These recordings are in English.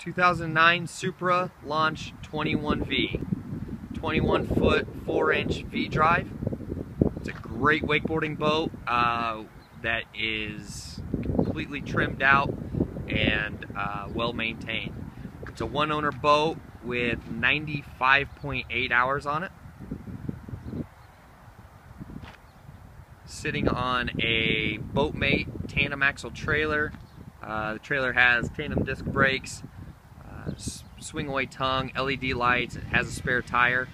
2009 Supra Launch 21V. 21 foot 4 inch V drive. It's a great wakeboarding boat uh, that is completely trimmed out and uh, well maintained. It's a one owner boat with 95.8 hours on it. Sitting on a Boatmate tandem axle trailer. Uh, the trailer has tandem disc brakes, uh, swing away tongue, LED lights, it has a spare tire.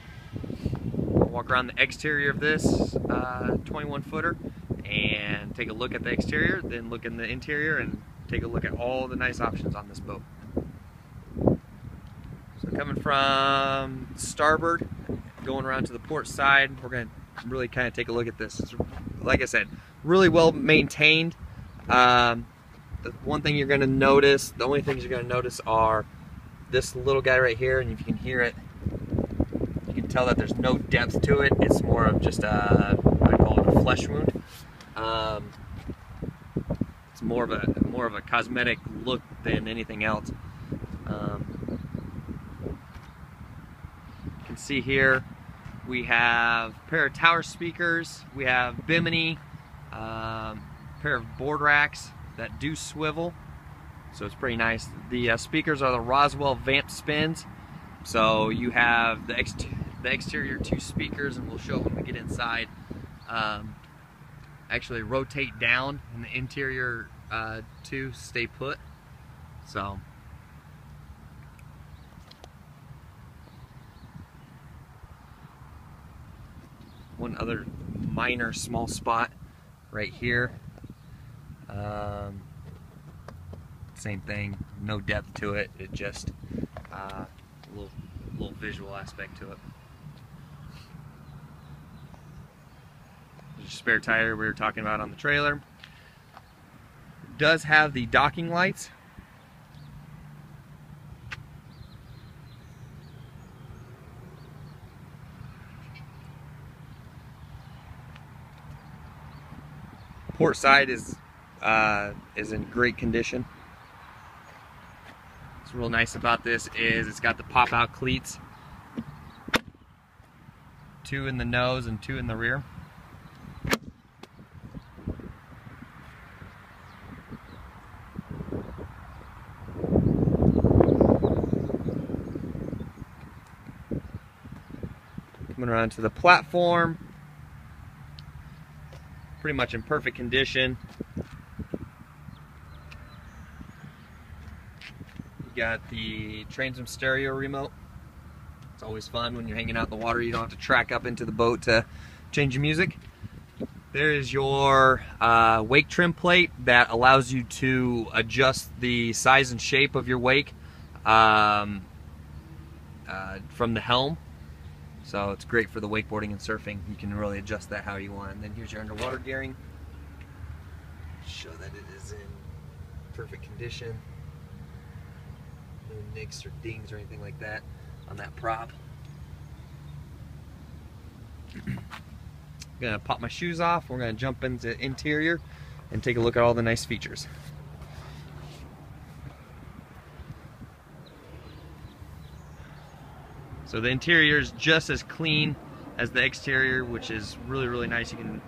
I'll walk around the exterior of this uh, 21 footer and take a look at the exterior, then look in the interior and take a look at all the nice options on this boat. So coming from starboard, going around to the port side, we're going to really kind of take a look at this. It's, like I said, really well maintained. Um, the one thing you're going to notice, the only things you're going to notice are this little guy right here, and if you can hear it, you can tell that there's no depth to it. It's more of just a, I call it a flesh wound. Um, it's more of a more of a cosmetic look than anything else. Um, you can see here we have a pair of tower speakers. We have Bimini, um, pair of board racks that do swivel. So it's pretty nice. The uh, speakers are the Roswell Vamp Spins. So you have the, ex the exterior two speakers, and we'll show when we get inside. Um, actually rotate down, and the interior uh, two stay put. So. One other minor small spot right here. Um, same thing, no depth to it. It just uh, a little, little visual aspect to it. There's a spare tire we were talking about on the trailer. It does have the docking lights. Port side is uh, is in great condition. What's real nice about this is it's got the pop-out cleats. Two in the nose and two in the rear. Coming around to the platform. Pretty much in perfect condition. Got the transom stereo remote. It's always fun when you're hanging out in the water. You don't have to track up into the boat to change your music. There is your uh, wake trim plate that allows you to adjust the size and shape of your wake um, uh, from the helm. So it's great for the wakeboarding and surfing. You can really adjust that how you want. And then here's your underwater gearing. Show that it is in perfect condition nicks or dings or anything like that on that prop. I'm gonna pop my shoes off. We're gonna jump into interior and take a look at all the nice features. So the interior is just as clean as the exterior, which is really, really nice. You can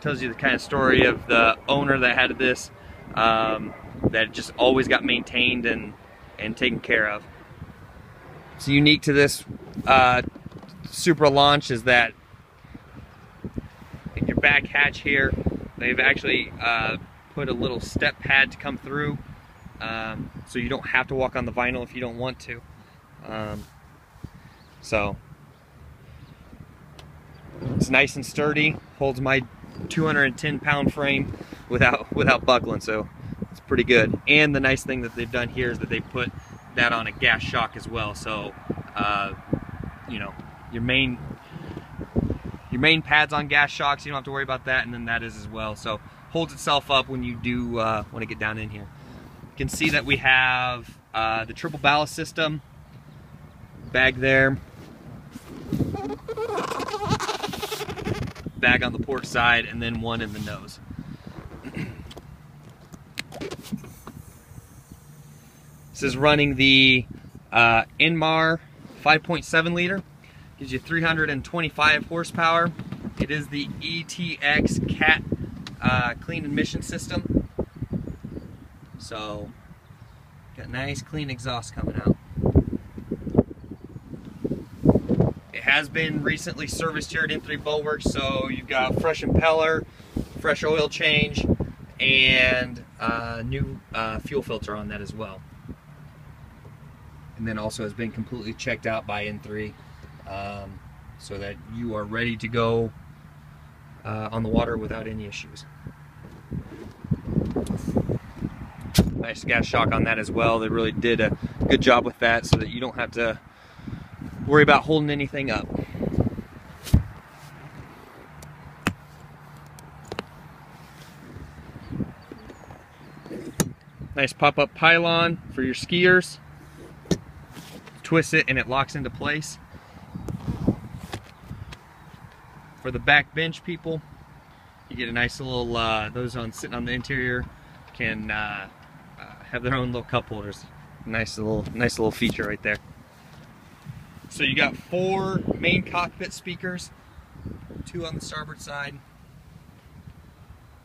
tells you the kind of story of the owner that had this, um, that just always got maintained and and taken care of. It's unique to this uh, Supra launch is that in your back hatch here, they've actually uh, put a little step pad to come through um, so you don't have to walk on the vinyl if you don't want to. Um, so it's nice and sturdy, holds my 210 pound frame without without buckling. So pretty good. And the nice thing that they've done here is that they put that on a gas shock as well. So, uh, you know, your main your main pad's on gas shocks. You don't have to worry about that, and then that is as well. So holds itself up when you do uh, want to get down in here. You can see that we have uh, the triple ballast system bag there. Bag on the port side, and then one in the nose. Is running the uh, Indmar 5.7 liter. Gives you 325 horsepower. It is the ETX CAT uh, clean emission system. So, got nice clean exhaust coming out. It has been recently serviced here at N3 Boatworks, so you've got fresh impeller, fresh oil change, and uh, new uh, fuel filter on that as well. And then also has been completely checked out by N3 um, so that you are ready to go uh, on the water without any issues. Nice gas shock on that as well. They really did a good job with that so that you don't have to worry about holding anything up. Nice pop-up pylon for your skiers. Twist it and it locks into place. For the back bench people, you get a nice little, uh, those on sitting on the interior can uh, uh, have their own little cup holders. Nice little, nice little feature right there. So you got four main cockpit speakers, two on the starboard side,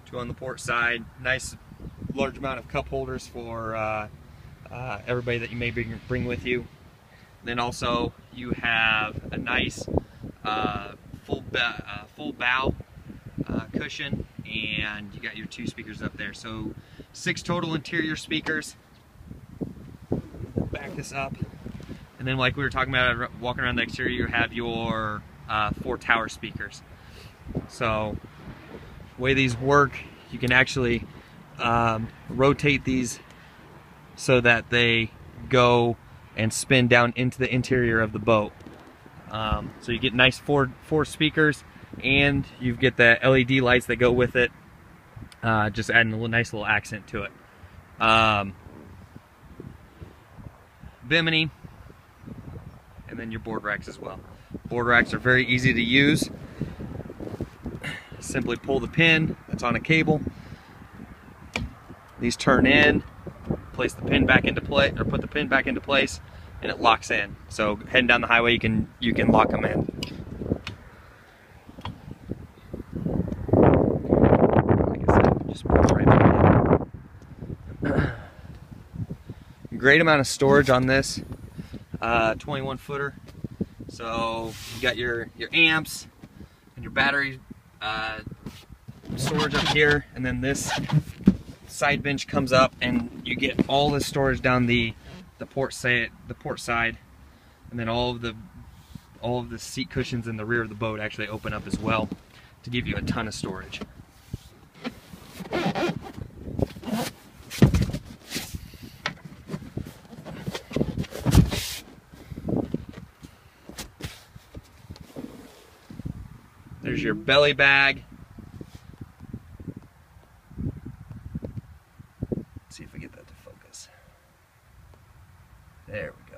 two on the port side. Nice large amount of cup holders for uh, uh, everybody that you may bring, bring with you. Then also you have a nice uh, full, uh, full bow uh, cushion and you got your two speakers up there. So six total interior speakers. Back this up. And then like we were talking about walking around the exterior, you have your uh, four tower speakers. So the way these work, you can actually um, rotate these so that they go and spin down into the interior of the boat. Um, so you get nice four four speakers, and you get the LED lights that go with it, uh, just adding a nice little accent to it. Um, Bimini, and then your board racks as well. Board racks are very easy to use. Simply pull the pin that's on a cable, these turn in, place the pin back into place, or put the pin back into place, and it locks in. So heading down the highway, you can you can lock them in. Like I said, just put right back in. Great amount of storage on this uh, 21 footer. So you got your your amps and your battery uh, storage up here, and then this side bench comes up and you get all the storage down the the port side the port side and then all of the all of the seat cushions in the rear of the boat actually open up as well to give you a ton of storage. There's your belly bag see if we get that to focus. There we go.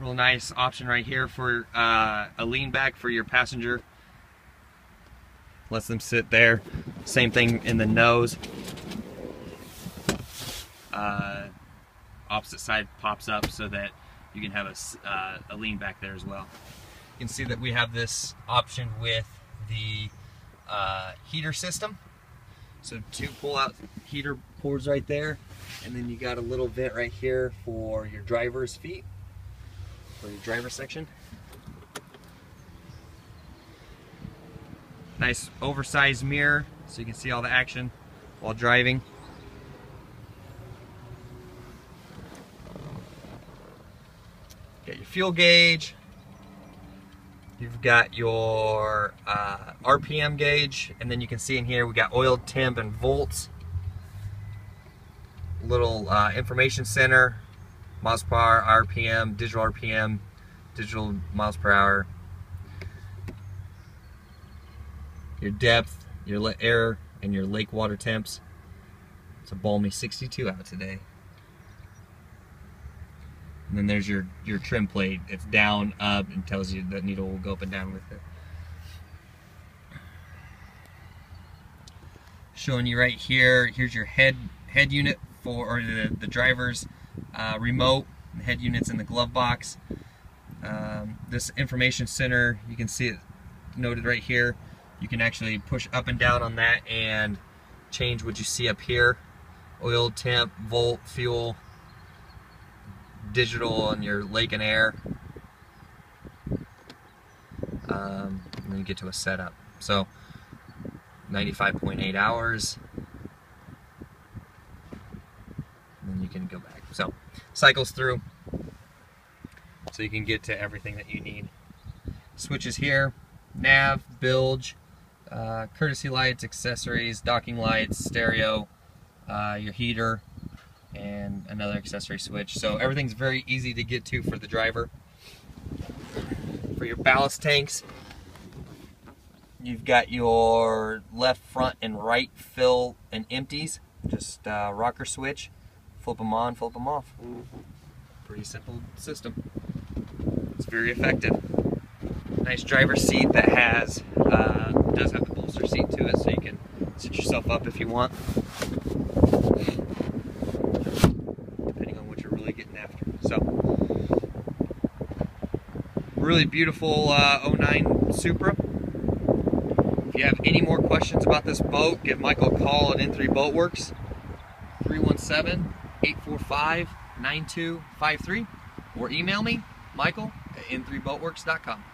Real nice option right here for uh, a lean back for your passenger. Lets them sit there. Same thing in the nose. Uh, opposite side pops up so that you can have a, uh, a lean back there as well. You can see that we have this option with the uh, heater system. So two pull-out heater cords right there, and then you got a little vent right here for your driver's feet, for your driver section. Nice oversized mirror, so you can see all the action while driving. Got your fuel gauge. You've got your uh, RPM gauge, and then you can see in here we got oil, temp, and volts. Little uh, information center, miles per hour, RPM, digital RPM, digital miles per hour. Your depth, your air, and your lake water temps. It's a balmy 62 out today. And then there's your, your trim plate. It's down, up, and tells you the needle will go up and down with it. Showing you right here, here's your head head unit for or the, the driver's uh, remote. The head unit's in the glove box. Um, this information center, you can see it noted right here. You can actually push up and down on that and change what you see up here. Oil, temp, volt, fuel, digital on your lake and air. Um, and then you get to a setup. So 95.8 hours. Then you can go back. So cycles through so you can get to everything that you need. Switches here, nav, bilge, uh, courtesy lights, accessories, docking lights, stereo, uh, your heater, and another accessory switch. So everything's very easy to get to for the driver. For your ballast tanks, you've got your left, front, and right fill and empties. Just uh, rocker switch, flip them on, flip them off. Pretty simple system. It's very effective. Nice driver seat that has uh, does have the bolster seat to it, so you can sit yourself up if you want. Depending on what you're really getting after. So, really beautiful uh, 09 Supra. If you have any more questions about this boat, give Michael a call at N3 Boatworks, 317-845-9253, or email me, Michael at n3boatworks.com.